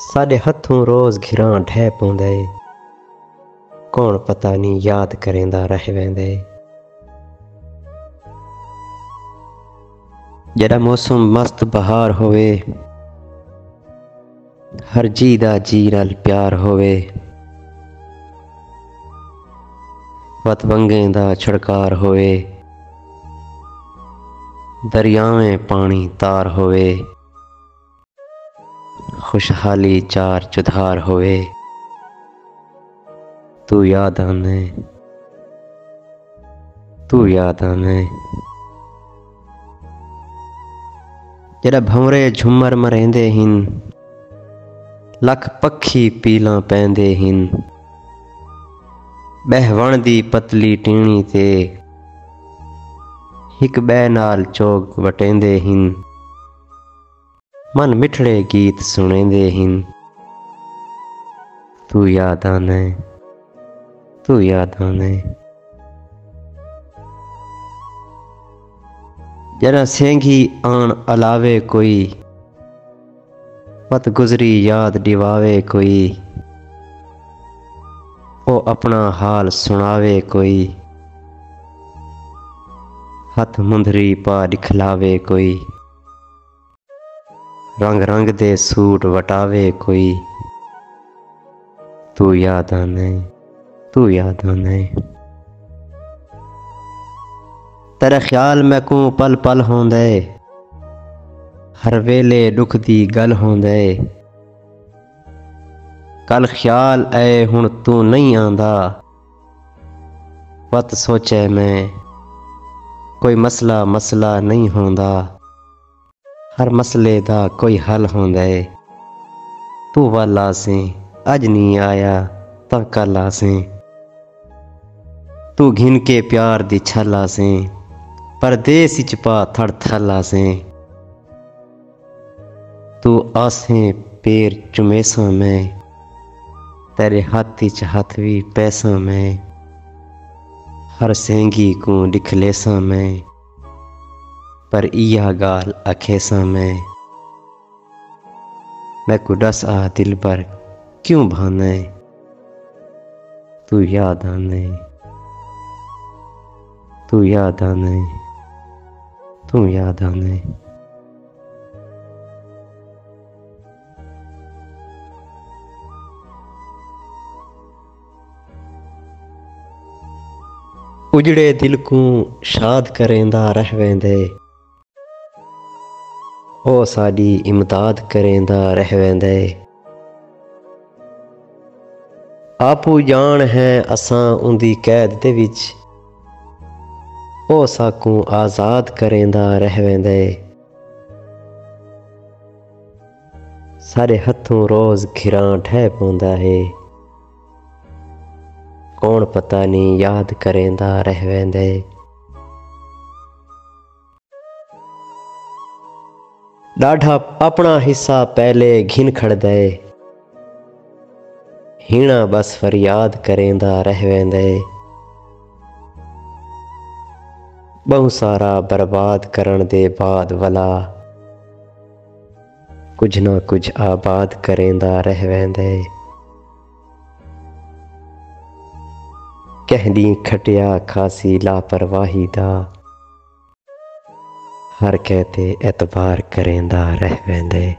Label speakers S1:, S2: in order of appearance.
S1: ਸਾਡੇ ਹੱਥੋਂ ਰੋਜ਼ ਘਿਰਾਂ ਢਹਿ ਪਾਉਂਦੇ ਕੌਣ ਪਤਾ ਨਹੀਂ ਯਾਦ ਕਰੇਂਦਾ ਰਹਿ ਵੈਂਦੇ ਜਿਹੜਾ ਮੌਸਮ ਮਸਤ ਬਹਾਰ ਹੋਵੇ, ਹਰ ਜੀ ਦਾ ਜੀ ਨਾਲ ਪਿਆਰ ਹੋਵੇ, ਵਤ ਵੰਗੇ ਦਾ ਛੜਕਾਰ ਹੋਵੇ, ਦਰਿਆਵੇਂ ਪਾਣੀ ਤਾਰ ਹੋਵੇ। ਖੁਸ਼ਹਾਲੀ ਚਾਰ ਚੁਧਾਰ ਹੋਵੇ। ਤੂੰ ਯਾਦ ਆਨੇ ਤੂੰ ਯਾਦ ਆਨੇ ਜਿਹੜਾ ਭੰਵਰੇ ਝੁੰਮਰ ਮਰੇਂਦੇ ਹਨ, ਲੱਖ ਪੱਖੀ ਪੀਲਾਂ ਪੈਂਦੇ ਹਨ। ਬਹਿਵਣ ਦੀ ਪਤਲੀ ਟੀਣੀ ਤੇ ਇੱਕ ਬਹਿ ਨਾਲ ਚੋਗ ਵਟੇਂਦੇ ਹਨ। ਮਨ ਮਿਠੜੇ ਗੀਤ ਸੁਣੇਂਦੇ ਹਨ ਤੂੰ ਯਾਦਾਂ ਨੇ, ਤੂੰ ਯਾਦਾਂ ਨੇ। ਜਰਾ ਸੇਂਗੀ ਆਣ ਅਲਾਵੇ ਕੋਈ ਮਤ ਗੁਜ਼ਰੀ ਯਾਦ ਦਿਵਾਵੇ ਕੋਈ। ਉਹ ਆਪਣਾ ਹਾਲ ਸੁਣਾਵੇ ਕੋਈ। ਹੱਥ ਮੁੰਦਰੀ ਪਾ ਦਿਖਲਾਵੇ ਕੋਈ। ਰੰਗ ਰੰਗ ਦੇ ਸੂਟ ਵਟਾਵੇ ਕੋਈ। ਤੂੰ ਯਾਦ ਆਨੇ ਤੂੰ ਯਾਦ ਆਨੇ ਤੇਰਾ ਖਿਆਲ ਮੈਂ ਕੋ ਪਲ ਪਲ ਹੁੰਦੇ। ਹਰ ਵੇਲੇ ਦੁੱਖ ਦੀ ਗੱਲ ਹੁੰਦੇ। ਕੱਲ ਖਿਆਲ ਐ ਹੁਣ ਤੂੰ ਨਹੀਂ ਆਂਦਾ। ਵਤ ਸੋਚੇ ਮੈਂ, ਕੋਈ ਮਸਲਾ ਮਸਲਾ ਨਹੀਂ ਹੁੰਦਾ। ਹਰ ਮਸਲੇ ਦਾ ਕੋਈ ਹੱਲ ਹੁੰਦਾ ਏ ਤੂੰ ਵਾਲਾ ਸੇ ਅੱਜ ਨਹੀਂ ਆਇਆ ਤਾਂ ਕੱਲ ਆਸੇ ਤੂੰ ਘਿਨ ਕੇ ਪਿਆਰ ਦੀ ਛਾਲਾ ਸੇ ਪਰਦੇਸ ਵਿੱਚ ਪਾ ਥੜ ਥਾਲਾ ਸੇ ਤੂੰ ਆਸੇ ਪੇਰ ਚੁਮੇਸਾਂ ਮੈਂ ਤੇਰੇ ਹੱਥ ਵਿੱਚ ਹੱਥ ਵੀ ਪੈਸਾਂ ਮੈਂ ਹਰ ਸੇਂਗੀ ਕੋ ਦਿਖਲੇਸਾਂ पर इया गाल अखे में मैं कुडस आ दिल पर क्यों भाने? तू याद आने। तू याद आने। तू याद आने। उजड़े दिल को शाद करेंदा रह वेंदे। ਉਹ ਸਾਡੀ ਇਮਦਾਦ ਕਰੇਂਦਾ ਰਹਿ ਏ। ਆਪੂ ਜਾਣ ਹੈ ਅਸਾਂ ਉਹਦੀ ਕੈਦ ਦੇ ਵਿੱਚ। ਉਹ ਸਾਕੂ ਆਜ਼ਾਦ ਕਰੇਂਦਾ ਰਹਿ ਏ। ਸਾਰੇ ਹੱਥੋਂ ਰੋਜ਼ ਘਿਰਾਂ ਠਹਿ ਪਾਉਂਦਾ ਹੈ ਕੌਣ ਪਤਾ ਨਹੀਂ ਯਾਦ ਕਰੇਂਦਾ ਰਹਿਵੈਂਦਾ ਏ। ਡਾਢਾ ਆਪਣਾ ਹਿੱਸਾ ਪਹਿਲੇ ਘਿਨ ਖੜਦਾ ਏ ਹੀਣਾ ਬਸ ਫਰਿਆਦ ਕਰੇਂਦਾ ਰਹਿ ਵੈਂਦੇ ਬਹੁ ਸਾਰਾ ਬਰਬਾਦ ਕਰਨ ਦੇ ਬਾਅਦ ਵਲਾ ਕੁਝ ਨਾ ਕੁਝ ਆਬਾਦ ਕਰੇਂਦਾ ਰਹਿ ਵੈਂਦੇ ਕਹਿੰਦੀ ਖਟਿਆ ਖਾਸੀ ਲਾਪਰਵਾਹੀ ਦਾ ਹਰ ਕਹਤੇ ਇਤਬਾਰ ਕਰੇਂਦਾ ਰਹਿ ਵੈਂਦੇ।